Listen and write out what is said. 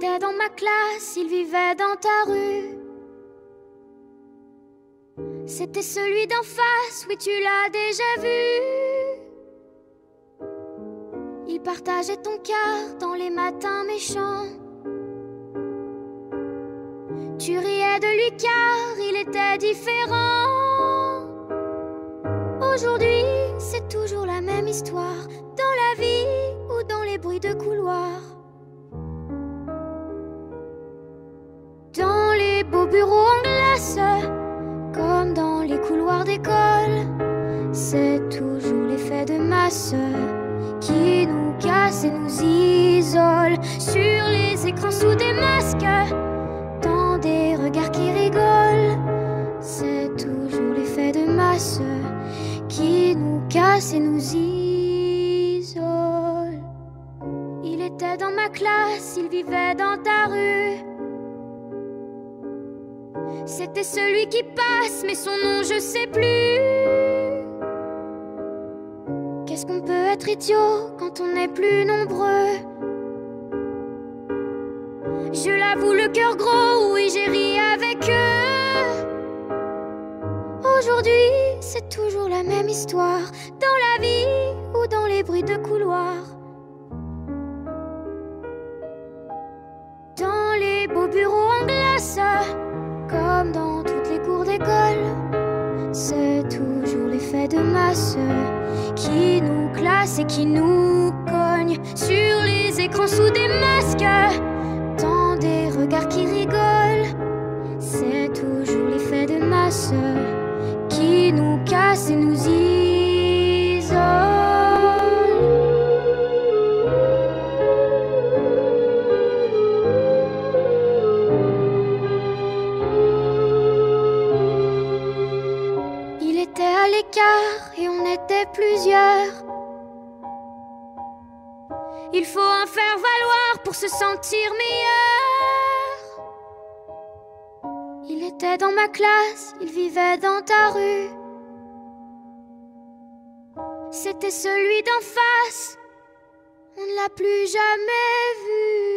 était dans ma classe, il vivait dans ta rue. C'était celui d'en face, oui tu l'as déjà vu. Il partageait ton cœur dans les matins méchants. Tu riais de lui car il était différent. Aujourd'hui, c'est toujours la même histoire, dans la vie ou dans les bruits de couloir. Comme dans les couloirs d'école, c'est toujours l'effet de masse qui nous casse et nous isole. Sur les écrans sous des masques, dans des regards qui rigolent, c'est toujours l'effet de masse qui nous casse et nous isole. Il était dans ma classe, il vivait dans ta rue. C'était celui qui passe, mais son nom je sais plus. Qu'est-ce qu'on peut être idiot quand on n'est plus nombreux? Je l'avoue, le cœur gros, oui, j'ai ri avec eux. Aujourd'hui, c'est toujours la même histoire, dans la vie ou dans dans toutes les cours d'école. C'est toujours l'effet de masse qui nous classe et qui nous cogne sur les écrans sous des masques, dans des regards qui rigolent. C'est toujours l'effet de masse qui nous casse et nous isole. L'écart et on était plusieurs. Il faut en faire valoir pour se sentir meilleur. Il était dans ma classe, il vivait dans ta rue. C'était celui d'en face, on ne l'a plus jamais vu.